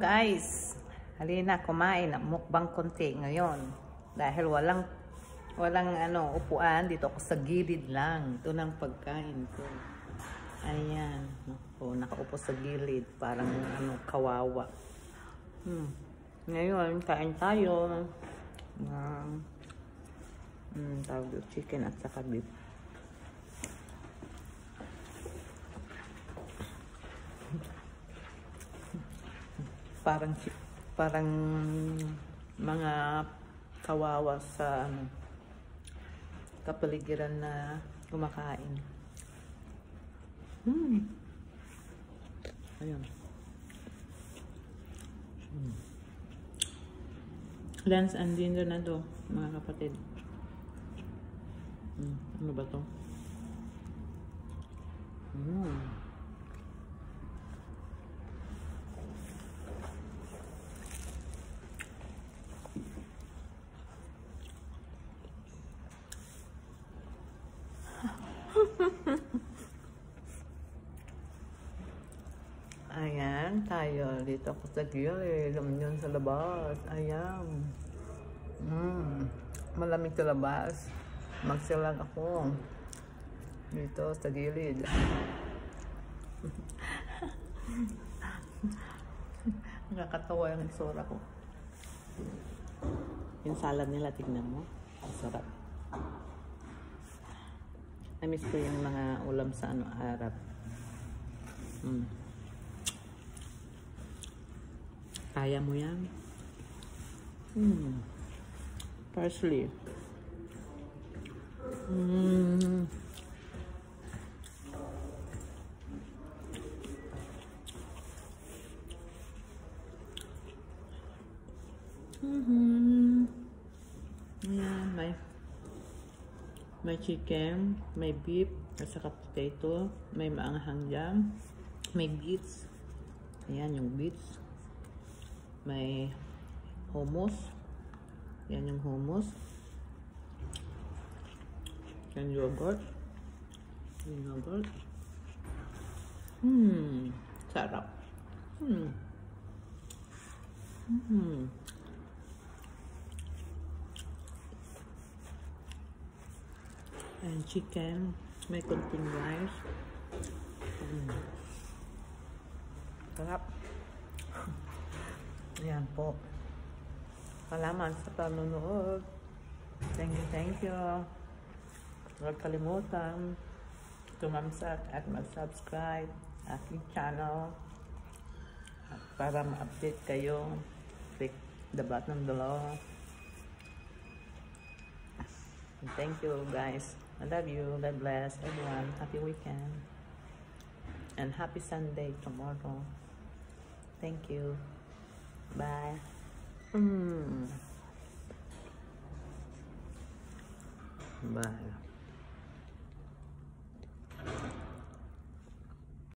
guys, halina kumain. Mukbang konti ngayon. Dahil walang walang ano, upuan. Dito ako sa gilid lang. Ito ng pagkain ko. Ayan. Naku, nakaupo sa gilid. Parang ano, kawawa. Hmm. Ngayon, kain tayo. ng um, tawag doon, chicken at saka beef. Parang parang mga kawawa sa ano, kapaligiran na kumakain. Hmm. Ayun. Hmm. Lunch and dinner na to, mga kapatid. Hmm. Ano ba to? Hmm. Ayan, tayo. Dito ako sa gilid. Yun sa labas. Ayan. Mm. Malamig sa labas. Magsilag ako. Dito sa gilid. Nakakatawa yung isura ko. Yung salad nila, tignan mo. Ang sarap. Namiss ko yung mga ulam sa ano, Arab. Mm. Kaya mo yan. Mm. Parsley. Mm. Mm-hmm. Ayan, may may chicken, may beef, at saka potato, may maanghang jam, may beets. Ayan yung beets. May hummus. Yan yung hummus. Yan yogurt. Yung yogurt. Hmm. Sarap. Hmm. Hmm. And chicken. May konting rice. Hmm. Sarap. Ayan po. Salamat sa panonood. Thank you, thank you. Huwag kalimutan tumamsak at mag-subscribe aking channel at para ma-update kayo click the button below thank you guys I love you. God bless everyone. Happy weekend. And happy Sunday tomorrow. Thank you. Bye. Mm. bye